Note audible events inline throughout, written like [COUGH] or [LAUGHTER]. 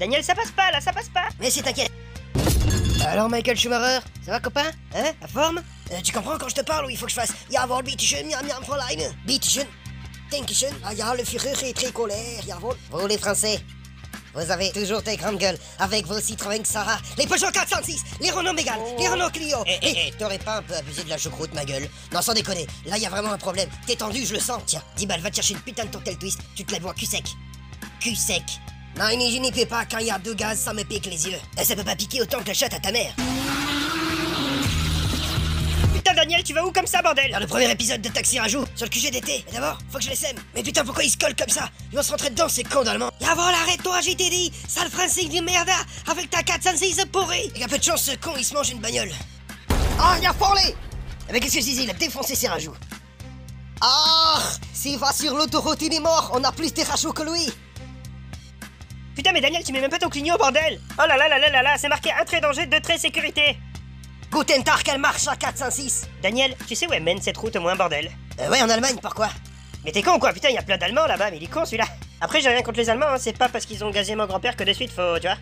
Daniel, ça passe pas là, ça passe pas Mais si t'inquiète. Alors Michael Schumacher, ça va copain Hein La forme Euh, Tu comprends quand je te parle ou il faut que je fasse Jawohl, bitte schön, miam miam Fräulein. Bitte schön. Ah ja, le Führer est très colère, jawohl. Vous les Français, vous avez toujours des grandes gueules avec vos Citroën Xara, les Peugeot 406, les Renault Mégane, les Renault Clio. Eh, eh, eh, t'aurais pas un peu abusé de la choucroute, ma gueule Non, sans déconner, là y a vraiment un problème. T'es tendu, je le sens. Tiens, 10 balles, va te chercher une putain de tourtel twist, tu te la bois cul sec. Cul sec. Non, je n'y peux pas, quand il y a deux gaz, ça me pique les yeux. Et ça peut pas piquer autant que la chatte à ta mère. Putain, Daniel, tu vas où comme ça, bordel? Dans le premier épisode de Taxi Rajou, sur le QG d'été. Mais d'abord, faut que je les sème. Mais putain, pourquoi ils se collent comme ça? Ils vont se rentrer dedans, ces cons d'Allemands. Yavol, arrête-toi, j'ai t'ai dit Sale français de merde Avec ta 406 pourrie Avec un peu de chance, ce con, il se mange une bagnole. Ah, il a frôlé Eh ben, qu'est-ce que je disais Il a défoncé ses rajouts? Ah S'il va sur l'autoroute, il est mort On a plus de rajouts que lui Putain, mais Daniel, tu mets même pas ton clignot, bordel. Oh là là là là là là, c'est marqué un trait danger, deux traits sécurité. Guten Tag, elle marche à 406 Daniel, tu sais où elle mène cette route au moins, bordel? Euh, Ouais, en Allemagne, pourquoi? Mais t'es con quoi? Putain, y a plein d'Allemands là-bas, mais il est con celui-là. Après, j'ai rien contre les Allemands, hein, c'est pas parce qu'ils ont gazé mon grand-père que de suite faut, tu vois.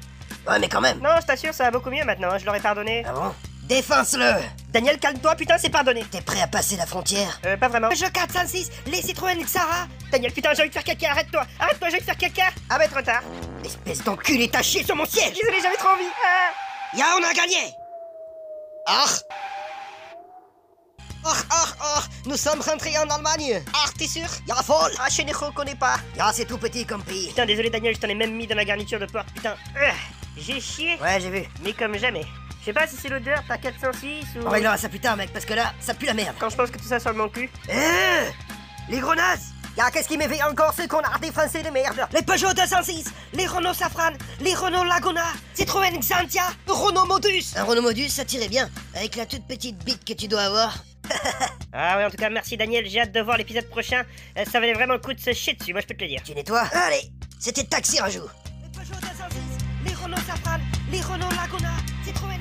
Ouais, mais quand même. Non, je t'assure, ça va beaucoup mieux maintenant, hein, je l'aurais pardonné. Ah bon? Défonce-le Daniel, calme-toi, putain, c'est pardonné. T'es prêt à passer la frontière? Euh, pas vraiment. Peugeot 406, les Citroën Xara Daniel, putain, j'ai envie de faire caca, arrête-toi Arrête-toi, j'ai envie de faire caca. Ah bah, trop tard Espèce d'enculé, t'as chié sur mon siège. Désolé, j'avais trop envie. Ah. Ya, on a gagné. Ah Ah, ah, ah Nous sommes rentrés en Allemagne. Ah, t'es sûr? Ya, folle. Ah, chez Necho, connais pas. Ya, c'est tout petit comme pays Putain, désolé Daniel, je t'en ai même mis dans ma garniture de porc, putain Euh, J'ai chié, Ouais, j'ai vu. mais comme jamais. Je sais pas si c'est l'odeur, t'as 406 ou... On réglera ça plus tard, mec, parce que là, ça pue la merde. Quand je pense que tout ça sur mon cul. Eh Les gros nazes Ya, qu'est-ce qui m'éveille encore ce qu'on a des Français de merde? Les Peugeot 206, les Renault Safran, les Renault Laguna, Citroën Xantia, Renault Modus Un Renault Modus, ça tirait bien, avec la toute petite bite que tu dois avoir. [LAUGHS] Ah ouais, en tout cas, merci Daniel, j'ai hâte de voir l'épisode prochain. Euh, ça valait vraiment le coup de se chier dessus, moi je peux te le dire. Tu nettoies? Allez, c'était Taxi Rajou. Les Peugeot 206, les Renault Safran, les Renault Laguna, Citroën